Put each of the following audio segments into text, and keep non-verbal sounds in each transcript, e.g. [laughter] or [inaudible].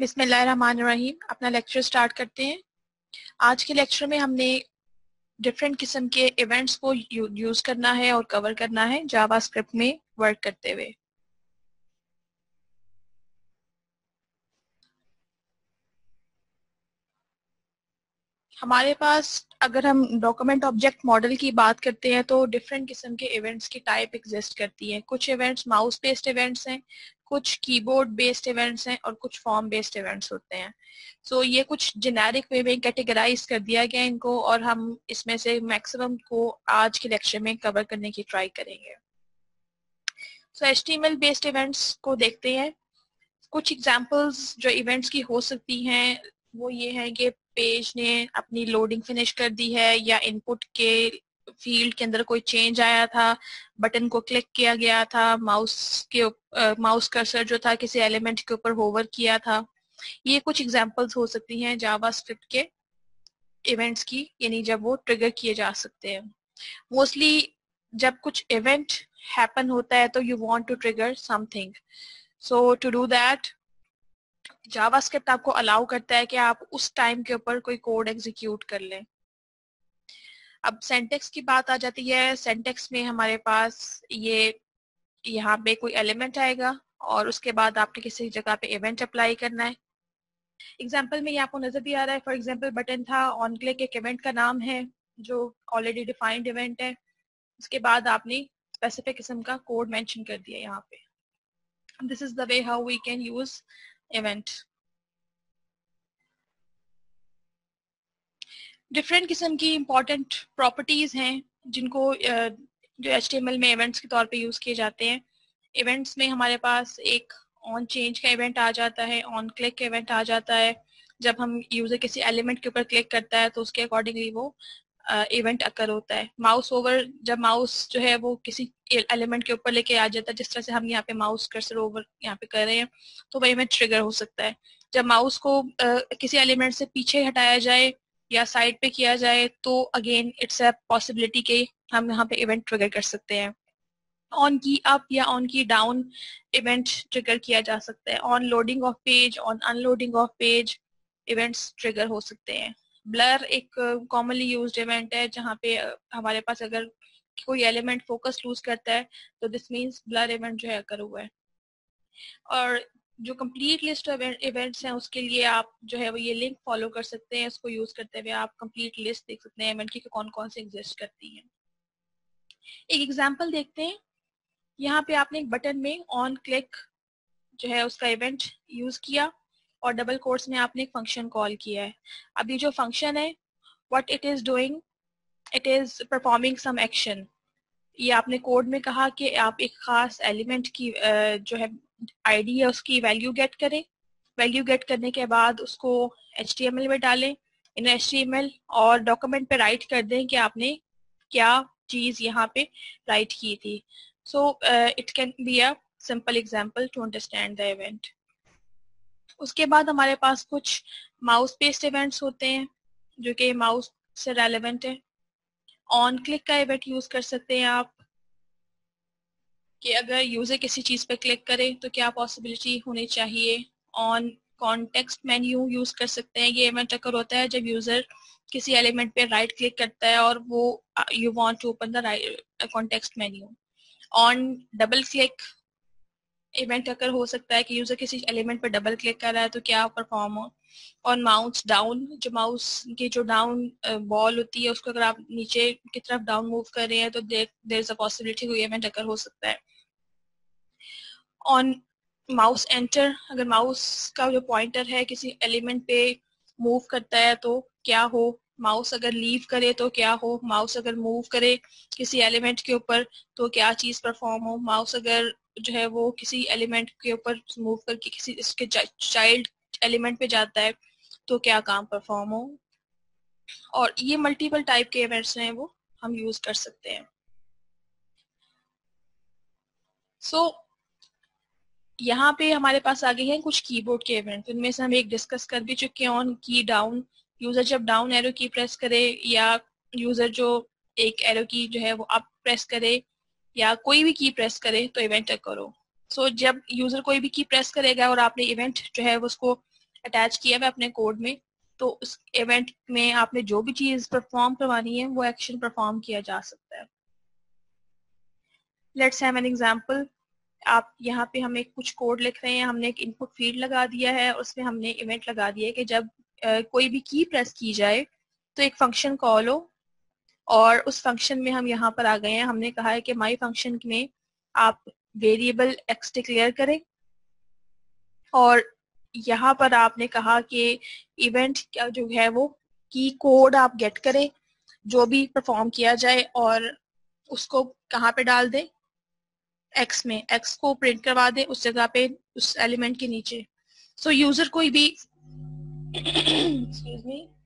बिस्मिल्लाहिर्रहमानिर्रहीम, अपना lecture start करते हैं। आज के लेक्चर में हमने डिफरेंट किस्म के इवेंट्स को यूज़ करना है और कवर करना है जावा स्क्रिप्ट में वर्क करते हुए। हमारे पास अगर हम डॉक्यूमेंट ऑब्जेक्ट मॉडल की बात करते हैं तो डिफरेंट किस्म के इवेंट्स की टाइप एग्जिस्ट करती है। कुछ इवेंट्स माउस बेस्ड इवेंट्स हैं कुछ कीबोर्ड बेस्ड इवेंट्स हैं और कुछ फॉर्म बेस्ड इवेंट्स होते हैं। सो so, ये कुछ जेनेरिक वे में कैटेगराइज कर दिया गया इनको और हम इसमें से मैक्सिमम को आज के लेक्चर में कवर करने की ट्राई करेंगे। सो एच बेस्ड इवेंट्स को देखते हैं। कुछ एग्जाम्पल्स जो इवेंट्स की हो सकती हैं वो ये है कि पेज ने अपनी लोडिंग फिनिश कर दी है या इनपुट के फ़ील्ड के अंदर कोई चेंज आया था बटन को क्लिक किया गया था माउस के माउस कर्सर जो था किसी एलिमेंट के ऊपर होवर किया था। ये कुछ एग्जांपल्स हो सकती हैं जावा स्क्रिप्ट के इवेंट्स की, यानी जब वो ट्रिगर किए जा सकते हैं। मोस्टली जब कुछ इवेंट हैपन होता है तो you want to trigger something so to do that JavaScript आपको अलाउ करता है कि आप उस टाइम के ऊपर कोई कोड एग्जीक्यूट कर लें। अब सेंटेक्स की बात आ जाती है। सेंटेक्स में हमारे पास ये, यहाँ पे कोई एलिमेंट आएगा और उसके बाद आपने किसी जगह पे इवेंट अप्लाई करना है। एग्ज़ाम्पल में ये आपको नज़र भी आ रहा है। फॉर एग्ज़ाम्पल बटन था ऑन क्लिक एक इवेंट का नाम है, जो ऑलरेडी डिफाइंड इवेंट है। उसके बाद आपने स्पेसिफिक किस्म का कोड मेंशन कर दिया यहाँ पे। This is the way how we can use event different किस्म की इंपॉर्टेंट प्रॉपर्टीज़ हैं जिनको जो एच में इवेंट्स के तौर पे यूज़ किए जाते हैं। इवेंट्स में हमारे पास एक ऑन चेंज का इवेंट आ जाता है ऑन क्लिक का इवेंट आ जाता है। जब हम यूज़र किसी एलिमेंट के ऊपर क्लिक करता है तो उसके अकॉर्डिंगली वो इवेंट अकर होता है। माउस ओवर जब माउस जो है वो किसी एलिमेंट के ऊपर लेके आ जाता है जिस तरह से हम यहाँ पे माउस कर्सर ओवर यहाँ पे कर रहे हैं तो वह इवेंट ट्रिगर हो सकता है। जब माउस को आ, किसी एलिमेंट से पीछे हटाया जाए या साइड पे किया जाए तो अगेन इट्स अ पॉसिबिलिटी के हम यहाँ पे इवेंट ट्रिगर कर सकते हैं। ऑन की अप या on key down event trigger किया जा सकता है। On loading of page on unloading of page events trigger हो सकते हैं। ब्लर एक कॉमनली यूज़ इवेंट है, जहाँ पे हमारे पास अगर कोई एलिमेंट फोकस लूज करता है तो दिस मीन्स ब्लर इवेंट जो है अकर हुआ है। और जो कंप्लीट लिस्ट ऑफ़ इवेंट्स हैं, उसके लिए आप जो है वो ये लिंक फॉलो कर सकते हैं इसको यूज़ करते हुए आप कंप्लीट लिस्ट देख सकते हैं, इवेंट की कौन कौन से एग्जिस्ट करती हैं। एक एग्जांपल देखते हैं। यहाँ पे आपने एक बटन में ऑन क्लिक जो है उसका इवेंट यूज़ किया और डबल कोर्स में आपने एक फ़ंक्शन कॉल किया है। अभी जो फ़ंक्शन है what it is doing it is performing some action ये आपने कोड में कहा कि आप एक खास एलिमेंट की जो है आईडी है उसकी वैल्यू गेट करें। वैल्यू गेट करने के बाद उसको एच में डालें इन एच और डॉक्यूमेंट पे राइट कर दें कि आपने क्या चीज़ यहाँ पे राइट की थी। So it can be a simple example to understand the event उसके बाद हमारे पास कुछ माउस बेस्ड इवेंट्स होते हैं, जो कि माउस से रेलेवेंट है। ऑन क्लिक का इवेंट यूज़ कर सकते हैं आप। कि अगर यूज़र किसी चीज़ पर क्लिक करे तो क्या पॉसिबिलिटी होनी चाहिए? ऑन कॉन्टेक्स्ट मेन्यू यूज़ कर सकते हैं। ये इवेंट अकर होता है जब यूज़र किसी एलिमेंट पे राइट क्लिक करता है और वो you want to open the right context menu on double click event occur हो सकता है कि यूज़र किसी एलिमेंट पर डबल क्लिक कर रहा है तो क्या परफॉर्म हो? ऑन माउस डाउन जो माउस की जो डाउन बॉल होती है, उसको अगर आप नीचे की तरफ़ डाउन मूव कर रहे हैं तो देर इज़ अ पॉसिबिलिटी कोई इवेंट अकर हो सकता है। ऑन माउस एंटर अगर माउस का जो पॉइंटर है, किसी एलिमेंट पे मूव करता है तो क्या हो? माउस अगर लीव करे तो क्या हो? माउस अगर मूव करे किसी एलिमेंट के ऊपर तो क्या चीज़ परफॉर्म हो? माउस अगर जो है वो किसी एलिमेंट के ऊपर मूव करके किसी इसके चाइल्ड एलिमेंट पे जाता है तो क्या काम परफॉर्म हो? और ये मल्टीपल टाइप के इवेंट्स हैं वो हम यूज़ कर सकते हैं। सो so, यहाँ पे हमारे पास आगे हैं कुछ कीबोर्ड के इवेंट उनमें से हम एक डिस्कस कर भी चुके हैं ऑन की डाउन यूज़र जब डाउन एरो की प्रेस करे या यूज़र जो एक एरो की जो है वो अप प्रेस करे या कोई भी की प्रेस करे तो इवेंट करो। सो so, जब यूज़र कोई भी की प्रेस करेगा और आपने इवेंट जो है उसको अटैच किया हुआ अपने कोड में तो उस इवेंट में आपने जो भी चीज़ परफॉर्म करवानी है वो एक्शन परफॉर्म किया जा सकता है। लेट्स हैव एन एग्जांपल आप यहाँ पे हम एक कुछ कोड लिख रहे हैं हमने एक इनपुट फ़ील्ड लगा दिया है उसमें हमने इवेंट लगा दिया है कि जब कोई भी की प्रेस की जाए तो एक फ़ंक्शन कॉल हो और उस फ़ंक्शन में हम यहाँ पर आ गए हैं। हमने कहा है कि माई फ़ंक्शन में आप वेरिएबल एक्स डिक्लेयर करें। और यहाँ पर आपने कहा कि इवेंट क्या जो है वो की कोड आप गेट करें जो भी परफॉर्म किया जाए और उसको कहाँ पे डाल दें? एक्स में। एक्स को प्रिंट करवा दें उस जगह पे उस एलिमेंट के नीचे। सो so, यूज़र कोई भी [coughs]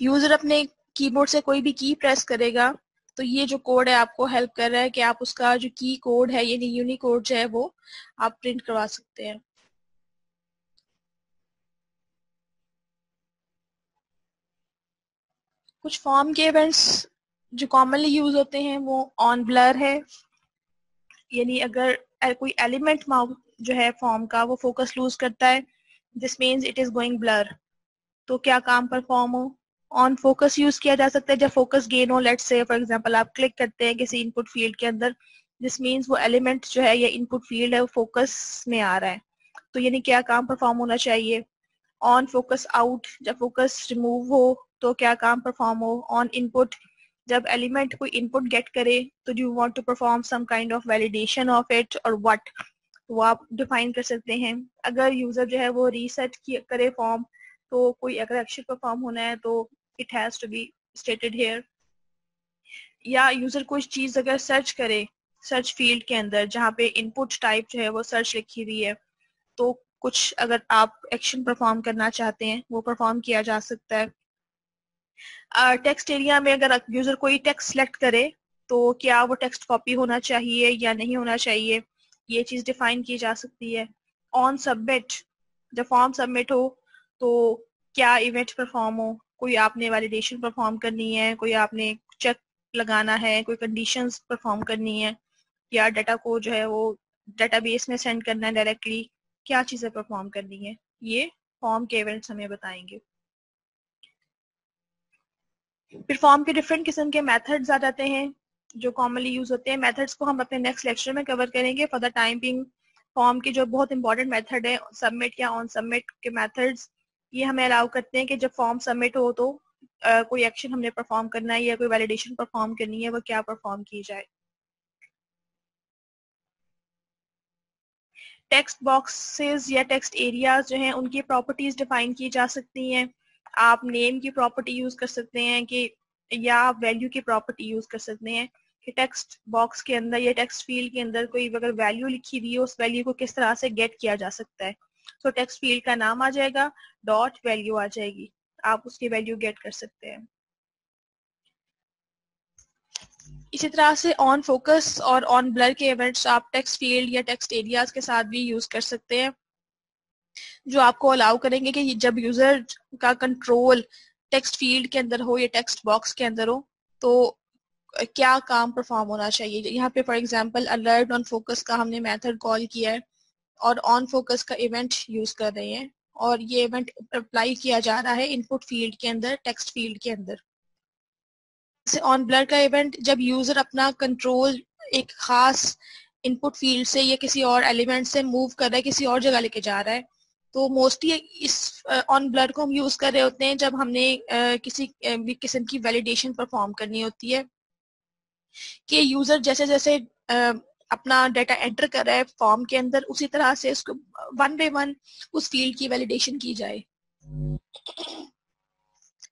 यूज़र अपने कीबोर्ड से कोई भी की प्रेस करेगा तो ये जो कोड है आपको हेल्प कर रहा है कि आप उसका जो की कोड है, यानी यूनिकोड जो है वो आप प्रिंट करवा सकते हैं। कुछ फॉर्म के इवेंट्स जो कॉमनली यूज़ होते हैं, वो ऑन ब्लर है। यानी अगर कोई एलिमेंट जो है फॉर्म का, वो फोकस लूज करता है this means it is going blur तो क्या काम परफॉर्म हो? ऑन फोकस यूज़ किया जा सकता है। जब फोकस गेन हो लेट से फॉर एग्जांपल आप क्लिक करते हैं किसी इनपुट फ़ील्ड के अंदर दिस मीन्स वो एलिमेंट जो है, या इनपुट फ़ील्ड है, वो फोकस में आ रहा है। तो यानी क्या काम परफॉर्म होना चाहिए? ऑन फोकस आउट जब फोकस रिमूव हो तो क्या काम परफॉर्म हो? ऑन इनपुट जब एलिमेंट कोई इनपुट गेट करे तो you want to perform some kind of validation of it और व्हाट वो आप डिफाइन कर सकते हैं। अगर यूज़र जो है, वो रीसेट करे फॉर्म तो कोई अगर एक्शन परफॉर्म होना है तो it has to be stated here. या यूज़र कुछ चीज़ अगर सर्च करे सर्च फ़ील्ड के अंदर जहाँ पे इनपुट टाइप जो है वो सर्च लिखी हुई है तो कुछ अगर आप एक्शन परफॉर्म करना चाहते हैं वो परफॉर्म किया जा सकता है। टेक्स्ट uh, एरिया में अगर यूज़र कोई टेक्स्ट सेलेक्ट करे तो क्या वो टेक्स्ट कॉपी होना चाहिए या नहीं होना चाहिए ये चीज़ डिफाइन की जा सकती है। ऑन सबमिट जब फॉर्म सबमिट हो तो क्या इवेंट परफॉर्म हो कोई आपने वैलिडेशन परफॉर्म करनी है, कोई आपने चेक लगाना है, कोई कंडीशंस परफॉर्म करनी है, या डाटा को जो है वो डेटाबेस में सेंड करना है डायरेक्टली क्या चीज़ें परफॉर्म करनी है? ये फॉर्म के इवेंट्स हमें बताएँगे। फिर फॉर्म के डिफरेंट किस्म के मेथड्स आ जाते हैं, जो कॉमनली यूज़ होते हैं। मेथड्स को हम अपने नेक्स्ट लेक्चर में कवर करेंगे। For the time being form के जो बहुत इंपॉर्टेंट मेथड है सबमिट या ऑन सबमिट के मेथड्स ये हमें अलाउ करते हैं कि जब फॉर्म सबमिट हो तो uh, कोई एक्शन हमने परफॉर्म करना है या कोई वैलिडेशन परफॉर्म करनी है वो क्या परफॉर्म की जाए। टेक्स्ट बॉक्सेस या टेक्स्ट एरियाज़ जो हैं उनकी प्रॉपर्टीज़ डिफाइन की जा सकती हैं। आप नेम की प्रॉपर्टी यूज़ कर सकते हैं कि या वैल्यू की प्रॉपर्टी यूज़ कर सकते हैं कि टेक्स्ट बॉक्स के अंदर या टेक्स्ट फ़ील्ड के अंदर कोई अगर वैल्यू लिखी हुई है उस वैल्यू को किस तरह से गेट किया जा सकता है। सो टेक्स्ट फ़ील्ड का नाम आ जाएगा डॉट वैल्यू आ जाएगी। आप उसकी वैल्यू गेट कर सकते हैं। इसी तरह से ऑन फोकस और ऑन ब्लर के इवेंट्स आप टेक्स्ट फ़ील्ड या टेक्स्ट एरियाज़ के साथ भी यूज़ कर सकते हैं। जो आपको अलाउ करेंगे कि जब यूज़र का कंट्रोल टेक्स्ट फ़ील्ड के अंदर हो या टेक्स्ट बॉक्स के अंदर हो तो क्या काम परफॉर्म होना चाहिए? यहाँ पे for example alert on focus का हमने मेथड कॉल किया है। और ऑन फोकस का इवेंट यूज़ कर रहे हैं। और ये इवेंट अप्लाई किया जा रहा है इनपुट फ़ील्ड के अंदर टेक्स्ट फ़ील्ड के अंदर। ऑन ब्लर का इवेंट जब यूज़र अपना कंट्रोल एक खास इनपुट फ़ील्ड से या किसी और एलिमेंट से मूव कर रहा है किसी और जगह लेके जा रहा है तो मोस्टली इस ऑन uh, ब्लर को हम यूज़ कर रहे होते हैं जब हमने uh, किसी भी किस्म की वैलिडेशन परफॉर्म करनी होती है। कि यूज़र जैसे जैसे uh, अपना डाटा एंटर कर रहा है फॉर्म के अंदर उसी तरह से उसको वन बाय वन उस फ़ील्ड की वैलिडेशन की जाए।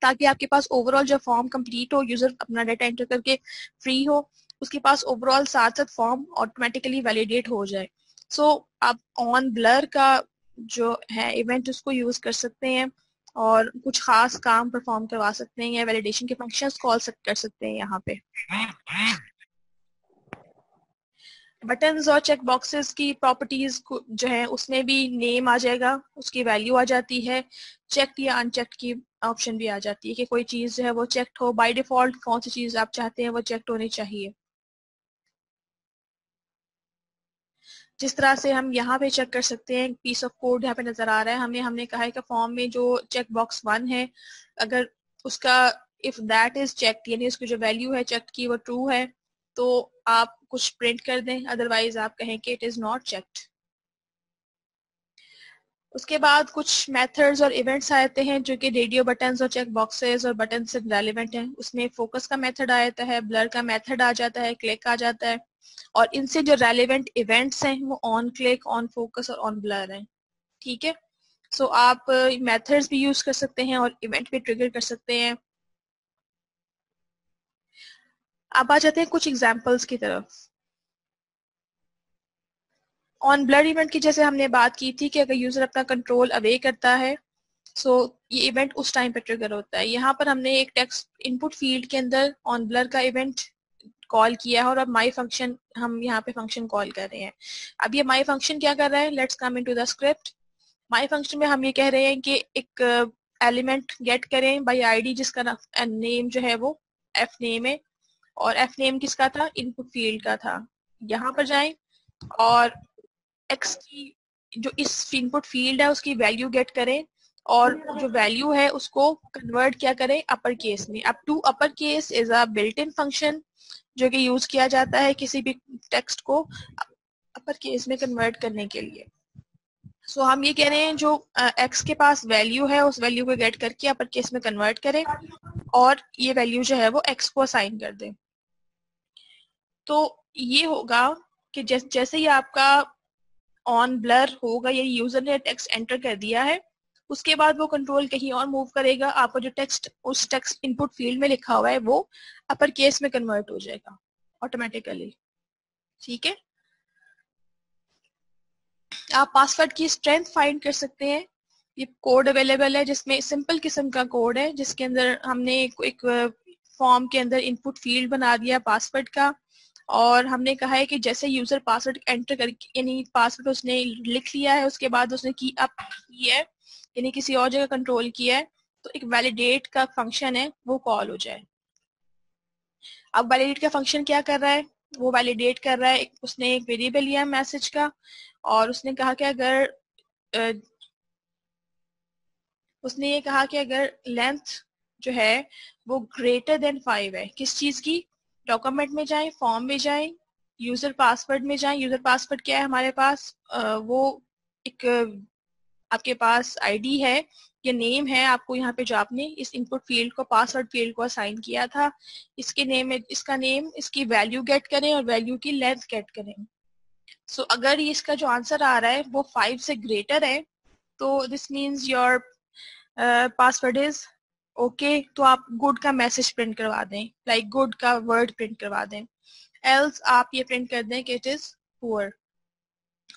ताकि आपके पास ओवरऑल जब फॉर्म कंप्लीट हो यूज़र अपना डाटा एंटर करके फ्री हो उसके पास ओवरऑल साथ साथ फॉर्म ऑटोमेटिकली वैलिडेट हो जाए। सो so, आप ऑन ब्लर का जो है इवेंट उसको यूज़ कर सकते हैं और कुछ खास काम परफॉर्म करवा सकते हैं या वैलिडेशन के फ़ंक्शंस कॉल कर सकते हैं यहाँ पे। बटन्स और चेक बॉक्सेस की प्रॉपर्टीज़ जो है, उसमें भी नेम आ जाएगा, उसकी वैल्यू आ जाती है चेक या अनचेक की ऑप्शन भी आ जाती है कि कोई चीज़ जो है वो चेक हो। बाय डिफ़ॉल्ट कौन सी चीज़ आप चाहते हैं वो चेक होनी चाहिए। जिस तरह से हम यहाँ पे चेक कर सकते हैं पीस ऑफ़ कोड यहाँ पे नज़र आ रहा है। हमें हमने कहा है कि फॉर्म में जो चेक बॉक्स वन है, अगर उसका इफ़ दैट इज़ चेक यानी उसकी जो वैल्यू है चेक की वो ट्रू है तो आप कुछ प्रिंट कर दें अदरवाइज़ आप कहें कि इट इज़ नॉट चेक्ड उसके बाद कुछ मेथड्स और इवेंट्स आते हैं जो कि रेडियो बटन और चेक बॉक्सेस और बटन से रेलिवेंट हैं। उसमें फोकस का मेथड आ जाता है ब्लर का मेथड आ जाता है क्लिक आ जाता है और इनसे जो रेलिवेंट इवेंट्स हैं वो ऑन क्लिक ऑन फोकस और ऑन ब्लर हैं। ठीक है? सो so, आप मेथड्स भी यूज़ कर सकते हैं और इवेंट भी ट्रिगर कर सकते हैं। अब आ जाते हैं कुछ एग्जाम्पल्स की तरफ़। ऑन ब्लड इवेंट की जैसे हमने बात की थी कि अगर यूज़र अपना कंट्रोल अवे करता है सो so, ये इवेंट उस टाइम पे ट्रिगर होता है। यहाँ पर हमने एक टेक्स्ट इनपुट फ़ील्ड के अंदर ऑन ब्लर का इवेंट कॉल किया है और अब माई फ़ंक्शन हम यहाँ पे फ़ंक्शन कॉल कर रहे हैं। अब ये माई फ़ंक्शन क्या कर रहा है? Let's come into the script my function में हम ये कह रहे हैं कि एक एलिमेंट uh, गेट करें बाई आईडी जिसका नेम जो है वो एफ़ नेम है। और एफ़ नेम किसका था? इनपुट फ़ील्ड का था। यहाँ पर जाएँ और एक्स की जो इस इनपुट फ़ील्ड है उसकी वैल्यू गेट करें और जो वैल्यू है उसको कन्वर्ट क्या करें? अपर केस में। अब to upper case is a built in function जो कि यूज़ किया जाता है किसी भी टेक्स्ट को अपर केस में कन्वर्ट करने के लिए। सो so, हम ये कह रहे हैं जो एक्स uh, के पास वैल्यू है उस वैल्यू को गेट करके अपर केस में कन्वर्ट करें और ये वैल्यू जो है वो एक्स को असाइन कर दें। तो ये होगा कि जैसे जैसे ही आपका ऑन ब्लर होगा या यूज़र ने टेक्स्ट एंटर कर दिया है उसके बाद वो कंट्रोल कहीं और मूव करेगा। आपका जो टेक्स्ट उस टेक्स्ट इनपुट फ़ील्ड में लिखा हुआ है वो अपर केस में कन्वर्ट हो जाएगा ऑटोमेटिकली ठीक है? आप पासवर्ड की स्ट्रेंथ फाइंड कर सकते हैं। ये कोड अवेलेबल है जिसमें सिंपल किस्म का कोड है जिसके अंदर हमने एक, फॉर्म के अंदर इनपुट फ़ील्ड बना दिया पासवर्ड का। और हमने कहा है कि जैसे यूज़र पासवर्ड एंटर कर, यानी पासवर्ड उसने लिख लिया है, उसके बाद उसने की अप की है, यानी किसी और जगह कंट्रोल किया है तो एक वैलिडेट का फ़ंक्शन है, वो कॉल हो जाए। अब वैलिडेट का फ़ंक्शन क्या कर रहा है? वो वैलिडेट कर रहा है उसने एक वेरिएबल लिया मैसेज का, और उसने कहा कि अगर उसने ये कहा कि अगर लेंथ जो है, वो ग्रेटर देन फाइव है, किस चीज़ की? डॉक्यूमेंट में जाएँ फॉर्म में जाएँ यूज़र पासवर्ड में जाएँ। यूज़र पासवर्ड क्या है हमारे पास? वो एक आपके पास आईडी है या नेम है आपको यहाँ पे जो आपने इस इनपुट फ़ील्ड को पासवर्ड फ़ील्ड को असाइन किया था। इसके नेम इसका नेम इसकी वैल्यू गेट करें और वैल्यू की लेंथ गेट करें। सो so, अगर इसका जो आंसर आ रहा है वो फाइव से ग्रेटर है तो this means your password is okay okay, तो आप गुड का मैसेज प्रिंट करवा दें लाइक like गुड का वर्ड प्रिंट करवा दें। एल्स आप ये प्रिंट कर दें कि इट इज़ पुअर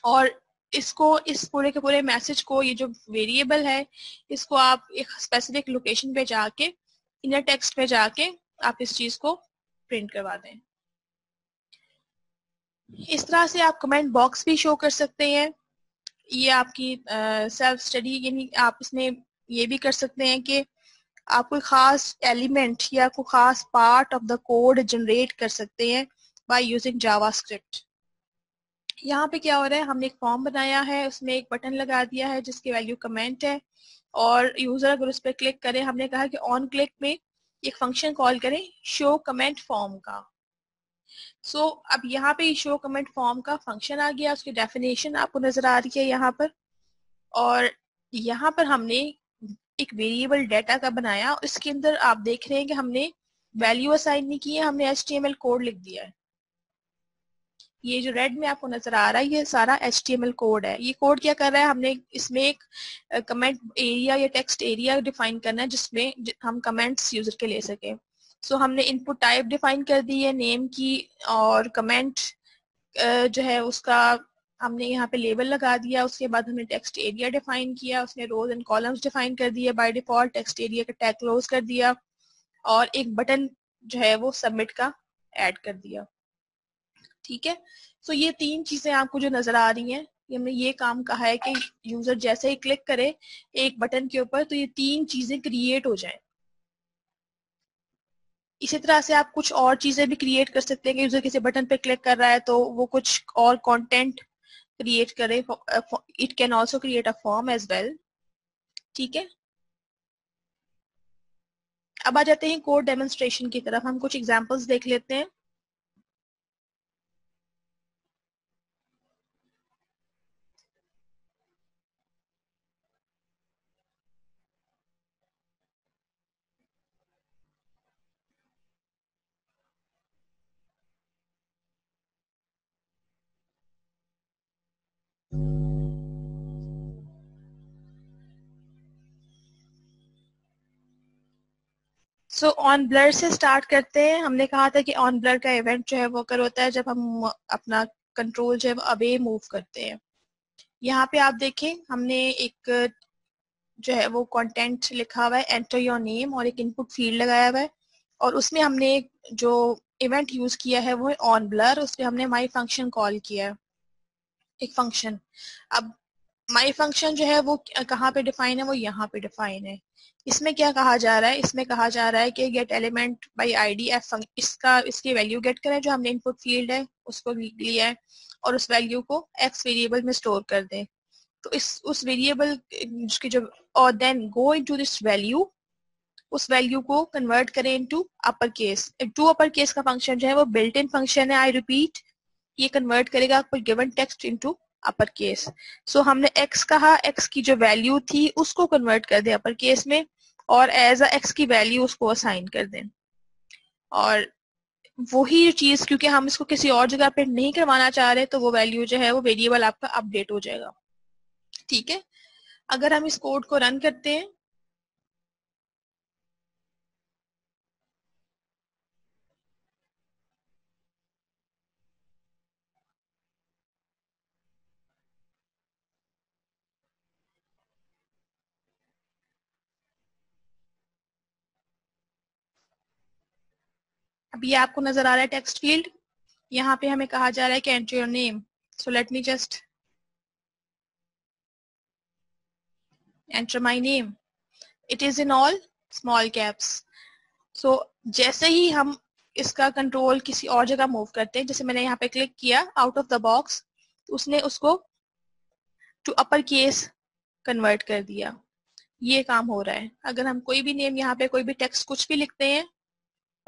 और इसको इस पूरे के पूरे मैसेज को ये जो वेरिएबल है इसको आप एक स्पेसिफिक लोकेशन पे जाके इनर टेक्स्ट पे जाके आप इस चीज़ को प्रिंट करवा दें। इस तरह से आप कमेंट बॉक्स भी शो कर सकते हैं। ये आपकी सेल्फ स्टडी यानी आप इसमें ये भी कर सकते हैं कि आप कोई खास एलिमेंट या कोई खास part of the code generate कर सकते हैं बाय यूजिंग जावास्क्रिप्ट यहाँ पे क्या हो रहा है? हमने एक फॉर्म बनाया है उसमें एक बटन लगा दिया है जिसकी वैल्यू कमेंट है और यूज़र अगर उस पर क्लिक करे हमने कहा कि ऑन क्लिक में एक फ़ंक्शन कॉल करें शो कमेंट फॉर्म का। सो so, अब यहाँ पे शो कमेंट फॉर्म का फ़ंक्शन आ गया उसकी डेफिनेशन आपको नज़र आ रही है यहाँ पर और यहाँ पर हमने एक वेरिएबल डाटा का बनाया इसके अंदर आप देख रहे हैं कि हमने वैल्यू असाइन नहीं की है हमने एचटीएमएल कोड लिख दिया है। ये जो रेड में आपको नज़र आ रहा है ये सारा एचटीएमएल कोड है। ये कोड क्या कर रहा है? हमने इसमें एक कमेंट एरिया या टेक्स्ट एरिया डिफाइन करना है जिसमें हम कमेंट्स यूज़र के ले सके। सो so, हमने इनपुट टाइप डिफाइन कर दी है नेम की और कमेंट जो है उसका हमने यहाँ पे लेबल लगा दिया, उसके बाद हमने टेक्स्ट एरिया डिफाइन किया, उसने रोज एंड कॉलम्स डिफाइन कर दिया बाय डिफ़ॉल्ट टेक्स्ट एरिया का टैग क्लोज कर दिया और एक बटन जो है वो सबमिट का ऐड कर दिया। ठीक है? सो ये तीन चीज़ें आपको जो नज़र आ रही हैं हमने ये काम कहा है कि यूज़र जैसे ही क्लिक करे, एक बटन के ऊपर तो ये तीन चीज़ें क्रिएट हो जाए। इसी तरह से आप कुछ और चीज़ें भी क्रिएट कर सकते हैं कि यूज़र किसी बटन पे क्लिक कर रहा है तो वो कुछ और कंटेंट क्रिएट करे it can also create a form as well ठीक है? अब आ जाते हैं कोड डेमोन्स्ट्रेशन की तरफ़। हम कुछ एग्जांपल्स देख लेते हैं। सो ऑन ब्लर से स्टार्ट करते हैं। हमने कहा था कि ऑन ब्लर का इवेंट जो है वो कर होता है जब हम अपना कंट्रोल जो है वो अवे मूव करते हैं। यहाँ पे आप देखें, हमने एक, जो है वो कंटेंट लिखा हुआ है एंटर योर नेम और एक इनपुट फ़ील्ड लगाया हुआ है और उसमें हमने जो इवेंट यूज़ किया है वो है ऑन ब्लर उसमें हमने माई फ़ंक्शन कॉल किया है। एक फ़ंक्शन अब माई फ़ंक्शन जो है वो कहाँ पे डिफाइन है? वो यहाँ पे डिफाइन है. इसमें क्या कहा जा रहा है? इसमें कहा जा रहा है कि get element by ID F इसका, इसकी वैल्यू गेट करें जो हमने इनपुट फ़ील्ड है, उसको लिया है और उस वैल्यू को एक्स वेरिएबल में स्टोर कर दें. तो इस, उस वेरिएबल की जो और then go into this value उस वैल्यू को कन्वर्ट करें into upper case to upper case का फ़ंक्शन जो है वो बिल्ट इन फ़ंक्शन है आई रिपीट ये कन्वर्ट करेगा आपको given text into upper case so हमने एक्स कहा एक्स की जो वैल्यू थी, उसको कन्वर्ट कर दें अपर केस में और एज अ एक्स की वैल्यू उसको असाइन कर दें। और वही चीज़, क्योंकि हम इसको किसी और जगह पे नहीं करवाना चाह रहे तो वो वैल्यू जो है, वो वेरिएबल आपका अपडेट हो जाएगा। ठीक है? अगर हम इस कोड को रन करते हैं अब ये आपको नज़र आ रहा है टेक्स्ट फ़ील्ड। यहाँ पे हमें कहा जा रहा है कि enter your name so let me just enter my name it is in all small caps so जैसे ही हम इसका कंट्रोल किसी और जगह मूव करते हैं, जैसे मैंने यहाँ पे क्लिक किया आउट ऑफ़ द बॉक्स उसने उसको टू अपर केस कन्वर्ट कर दिया। ये काम हो रहा है। अगर हम कोई भी नेम यहाँ पे, कोई भी टेक्स्ट कुछ भी लिखते हैं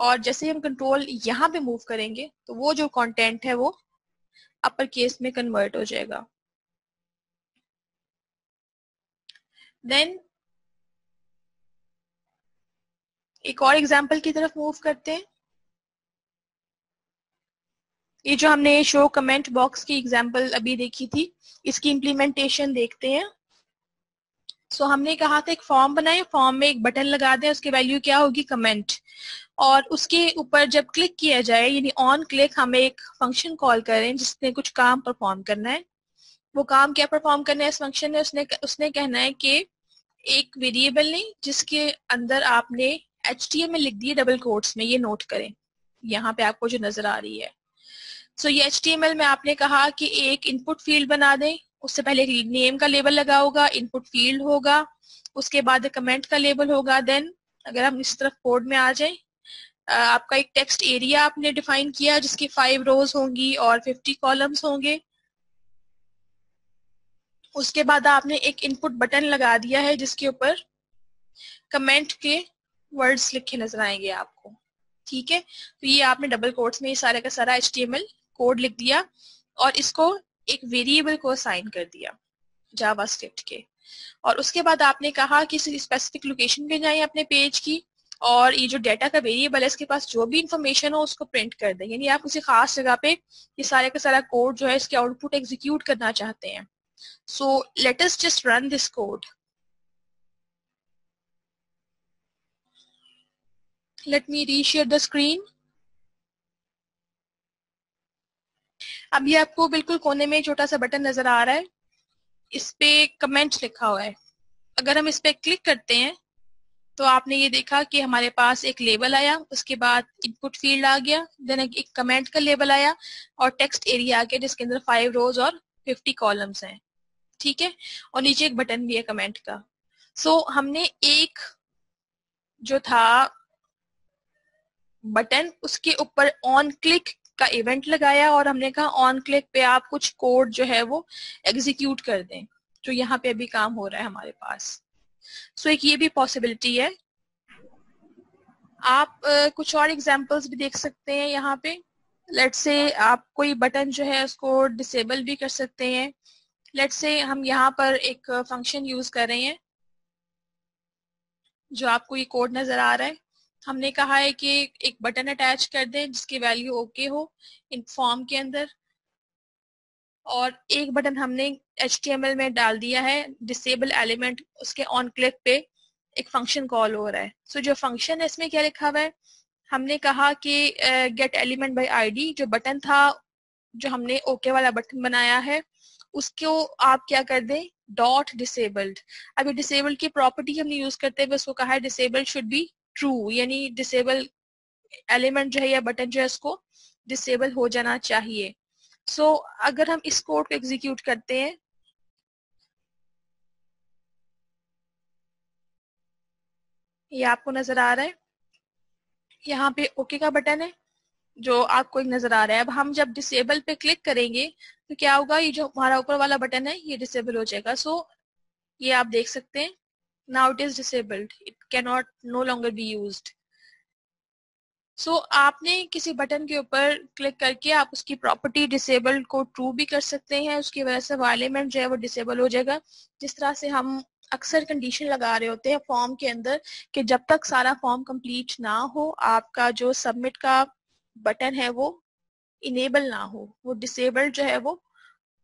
और जैसे हम कंट्रोल यहाँ पे मूव करेंगे तो वो जो कंटेंट है वो अपर केस में कन्वर्ट हो जाएगा। देन एक और एग्जांपल की तरफ़ मूव करते हैं। ये जो हमने शो कमेंट बॉक्स की एग्जांपल अभी देखी थी, इसकी इम्प्लीमेंटेशन देखते हैं। सो so, हमने कहा था एक फॉर्म बनाए फॉर्म में एक बटन लगा दें उसकी वैल्यू क्या होगी? कमेंट और उसके ऊपर जब क्लिक किया जाए यानी ऑन क्लिक हम एक फ़ंक्शन कॉल करें जिसने कुछ काम परफॉर्म करना है। वो काम क्या परफॉर्म करना है? इस फ़ंक्शन ने उसने उसने कहना है कि एक वेरिएबल ने जिसके अंदर आपने एच में लिख दिए डबल कोट्स में ये नोट करें। यहाँ पे आपको जो नज़र आ रही है। सो so, ये एचटीएमएल में आपने कहा कि एक इनपुट फ़ील्ड बना दें उससे पहले नेम का लेबल लगा होगा इनपुट फ़ील्ड होगा, उसके बाद कमेंट का लेबल होगा देन अगर हम इस तरफ़ कोड में आ जाए आपका एक टेक्स्ट एरिया आपने डिफाइन किया जिसकी फाइव रोज होंगी और फिफ्टी कॉलम्स होंगे। उसके बाद आपने एक इनपुट बटन लगा दिया है जिसके ऊपर कमेंट के वर्ड्स लिखे नज़र आएँगे आपको। ठीक है? तो ये आपने डबल कोट्स में ये सारा का सारा एच कोड लिख दिया और इसको एक वेरिएबल को असाइन कर दिया जावा स्क्रिप्ट के। और उसके बाद आपने कहा कि स्पेसिफिक लोकेशन पे जाए अपने पेज की, और ये जो डेटा का वेरिएबल है, इसके पास जो भी इंफॉर्मेशन हो, उसको प्रिंट कर दें। यानी आप उसी खास जगह पे ये सारे का सारा कोड जो है, इसके आउटपुट एग्जीक्यूट करना चाहते हैं। So let us just run this code let me reshare the screen अब ये आपको बिल्कुल कोने में छोटा सा बटन नज़र आ रहा है। इस पे कमेंट लिखा हुआ है। अगर हम इस पे क्लिक करते हैं तो आपने ये देखा कि हमारे पास एक लेबल आया उसके बाद इनपुट फ़ील्ड आ गया देन एक कमेंट का लेबल आया और टेक्स्ट एरिया आ गया जिसके अंदर फाइव रोज और फिफ्टी कॉलम्स हैं। ठीक है? और नीचे एक बटन भी है कमेंट का। सो so, हमने एक जो था बटन उसके ऊपर ऑन क्लिक का इवेंट लगाया और हमने कहा ऑन क्लिक पे आप कुछ कोड जो है वो एग्जीक्यूट कर दें। जो यहाँ पे अभी काम हो रहा है हमारे पास। सो so, एक ये भी पॉसिबिलिटी है। आप uh, कुछ और एग्जांपल्स भी देख सकते हैं यहाँ पे। लेट से आप कोई बटन जो है उसको डिसेबल भी कर सकते हैं। लेट से हम यहाँ पर एक फ़ंक्शन यूज़ कर रहे हैं जो आपको ये कोड नज़र आ रहा है। हमने कहा है कि एक बटन अटैच कर दें जिसकी वैल्यू ओके हो इन फॉर्म के अंदर। और एक बटन हमने एचटीएमएल में डाल दिया है डिसेबल एलिमेंट उसके ऑन क्लिक पे एक फ़ंक्शन कॉल हो रहा है। सो so, जो फ़ंक्शन है इसमें क्या लिखा हुआ है? हमने कहा कि गेट एलिमेंट बाय आईडी जो बटन था जो हमने ओके okay वाला बटन बनाया है उसको आप क्या कर दें? डॉट डिसेबल्ड अभी डिसेबल्ड की प्रॉपर्टी हमने यूज़ करते हुए उसको कहा है डिसेबल्ड शुड बी ट्रू यानी डिसेबल एलिमेंट जो है या बटन जो है उसको डिसेबल हो जाना चाहिए। सो so, अगर हम इस कोड को एग्जीक्यूट करते हैं ये आपको नज़र आ रहा है। यहाँ पे ओके का बटन है जो आपको एक नज़र आ रहा है। अब हम जब डिसेबल पे क्लिक करेंगे तो क्या होगा? ये जो हमारा ऊपर वाला बटन है ये डिसेबल हो जाएगा। सो so, ये आप देख सकते हैं now it is disabled it cannot no longer be used. So, आपने किसी बटन के ऊपर क्लिक करके आप उसकी प्रॉपर्टी डिसेबल को ट्रू भी कर सकते हैं। उसकी वजह से वो एलिमेंट जो है वो डिसेबल हो जाएगा। जिस तरह से हम अक्सर कंडीशन लगा रहे होते हैं फॉर्म के अंदर कि जब तक सारा फॉर्म कंप्लीट ना हो आपका जो सबमिट का बटन है वो इनेबल ना हो। वो डिसेबल जो है वो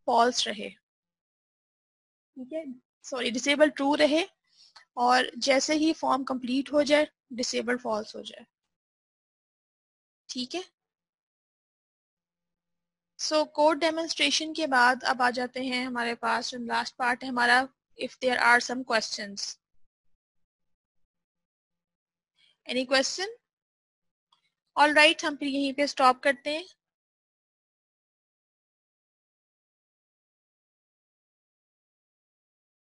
फॉल्स रहे। ठीक है? सॉरी डिसेबल ट्रू रहे। और जैसे ही फॉर्म कंप्लीट हो जाए डिसेबल फॉल्स हो जाए। ठीक है? सो कोड डेमोन्स्ट्रेशन के बाद अब आ जाते हैं हमारे पास लास्ट पार्ट है हमारा if there are some questions any question all right हम फिर यहीं पे स्टॉप करते हैं।